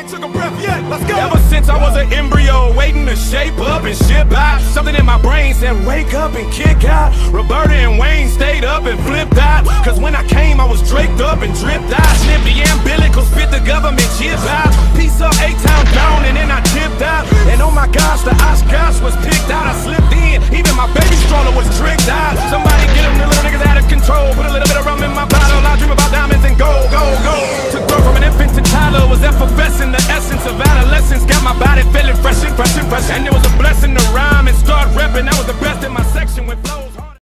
I ain't took a breath yet. Let's go. Ever since I was an embryo, waiting to shape up and ship out. Something in my brain said, wake up and kick out. Roberta and Wayne stayed up and flipped out. Cause when I came, I was draped up and dripped out. Snipped the umbilical, spit the government chip out. Piece up, eight town down, and then I tipped out. And oh my gosh, the Oshkosh was picked out. and it was a blessing to ride.